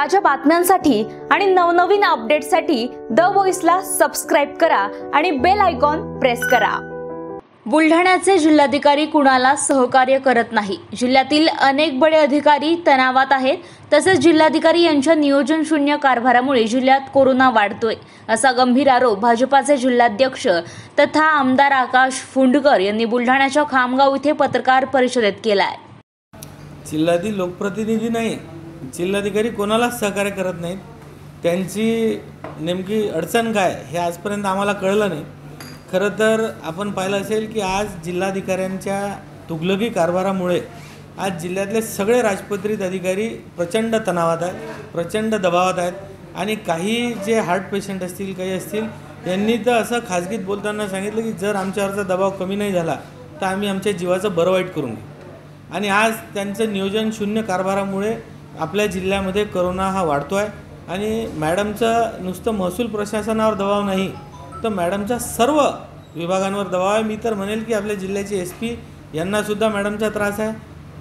ताज्या बातम्यांसाठी आणि नवनवीन अपडेटसाठी द व्हॉइसला सबस्क्राईब करा आणि बेल आयकॉन प्रेस करा. बुलढाण्याचे जिल्हाधिकारी कुणाला सहकार्य करत नाही? जिल्ह्यातील अनेक बडे अधिकारी तणावात आहेत तसेच जिल्हाधिकारी यांच्या नियोजन शून्य कारभारामुळे जिल्ह्यात कोरोना वाढतोय असा गंभीर आरोप भाजपाचे जिल्हाध्यक्ष तथा आमदार आकाश फुंडकर यांनी बुलढाण्याच्या खामगाव इथे पत्रकार परिषदेत केलाय. जिल्ह्यातील लोकप्रतिनिधी नाही जिल्हाधिकारी कोणालाच सहकार्य करत नाहीत. त्यांची नेमकी अडचण काय हे आजपर्यंत आम्हाला कळलं नाही. खरं तर आपण पाहिलं असेल की आज जिल्हाधिकाऱ्यांच्या तुगलकी कारभारामुळे आज जिल्ह्यातले सगळे राजपत्रित अधिकारी प्रचंड तणावात आहेत प्रचंड दबावात आहेत आणि काही जे हार्ट पेशंट असतील काही असतील यांनी तर असं खाजगीत बोलताना सांगितलं की जर आमच्यावरचा दबाव कमी नाही झाला तर आम्ही आमच्या जीवाचं बरं वाईट करून घेऊ. आणि आज त्यांचं नियोजन शून्य कारभारामुळे आपल्या जिल्ह्यामध्ये करोना हा वाढतो आहे आणि मॅडमचं नुसतं महसूल प्रशासनावर दबाव नाही तर मॅडमच्या सर्व विभागांवर दबाव आहे. मी तर म्हणेल की आपल्या जिल्ह्याचे एस पी यांनासुद्धा मॅडमचा त्रास आहे.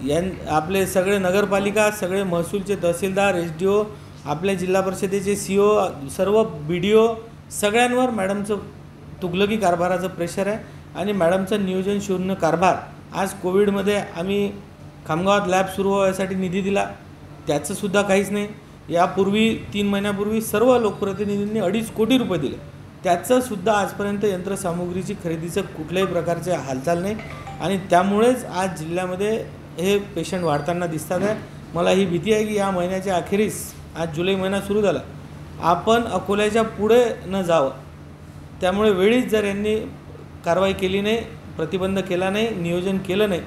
यां आपले सगळे नगरपालिका सगळे महसूलचे तहसीलदार एस डी ओ आपल्या जिल्हा परिषदेचे सी ओ सर्व बी डी ओ सगळ्यांवर मॅडमचं तुगलकी कारभाराचं प्रेशर आहे. आणि मॅडमचं नियोजन शून्य कारभार. आज कोविडमध्ये आम्ही खामगावात लॅब सुरू व्हायसाठी निधी दिला. त्याचंसुद्धा काहीच नाही. यापूर्वी तीन महिन्यापूर्वी सर्व लोकप्रतिनिधींनी अडीच कोटी रुपये दिले. त्याचंसुद्धा आजपर्यंत यंत्रसामुग्रीची खरेदीचं कुठल्याही प्रकारचे हालचाल नाही. आणि त्यामुळेच आज जिल्ह्यामध्ये हे पेशंट वाढताना दिसतात आहे. मला ही भीती आहे की या महिन्याच्या अखेरीस आज जुलै महिना सुरू झाला आपण अकोल्याच्या पुढे न जावं. त्यामुळे वेळीच जर यांनी कारवाई केली नाही प्रतिबंध केला नाही नियोजन केलं नाही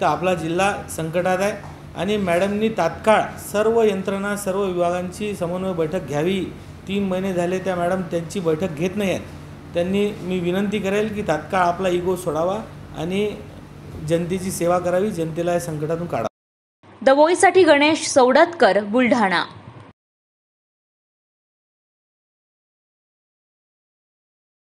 तर आपला जिल्हा संकटात आहे. आणि मॅडमनी तात्काळ सर्व यंत्रणा सर्व विभागांची समन्वय बैठक घ्यावी. तीन महिने झाले त्या मॅडम त्यांची बैठक घेत नाही आहेत. त्यांनी मी विनंती करेल की तात्काळ आपला इगो सोडावा आणि जनतेची सेवा करावी जनतेला या संकटातून काढावा द व्हॉइससाठी गणेश सौडतकर बुलढाणा.